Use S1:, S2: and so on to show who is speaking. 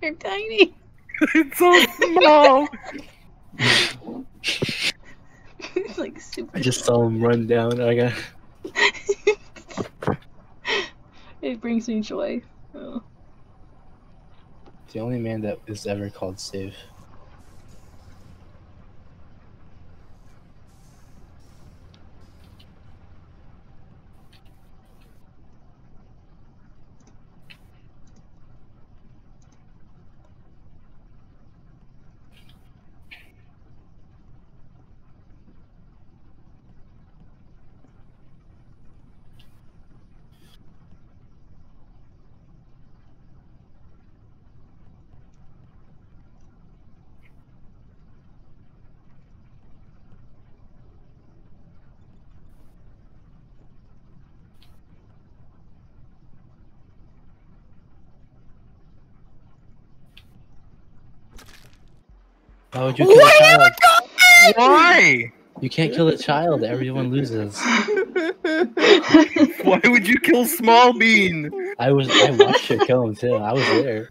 S1: They're tiny.
S2: it's so small.
S1: it's like super.
S3: I just saw him run down. I got.
S1: it brings me joy. Oh.
S3: The only man that is ever called safe. Why would you kill a child?
S2: Why?
S3: You can't kill a child. Everyone loses.
S2: Why would you kill Small Bean?
S3: I was. I watched her kill him too. I was there.